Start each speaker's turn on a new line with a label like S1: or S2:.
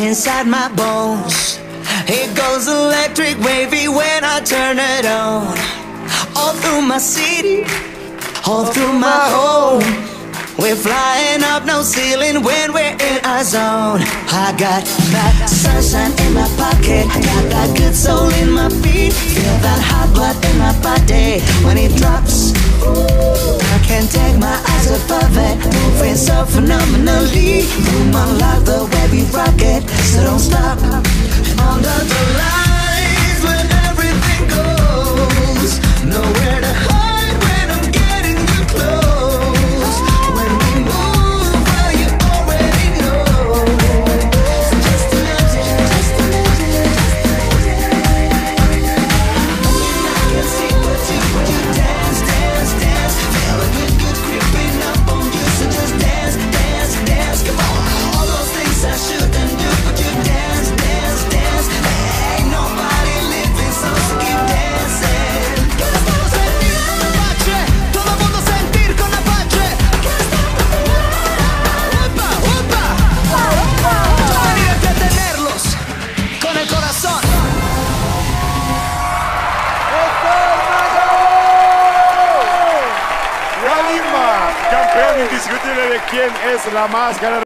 S1: inside my bones. It goes electric wavy when I turn it on. All through my city, all through my home. We're flying up no ceiling when we're in our zone. I got that sunshine in my pocket, got that good soul in my feet. Feel that hot blood in my body when it drops. I moving so phenomenally. Room unlock the way we rock it, so don't stop.
S2: Indiscutible de quién es la máscara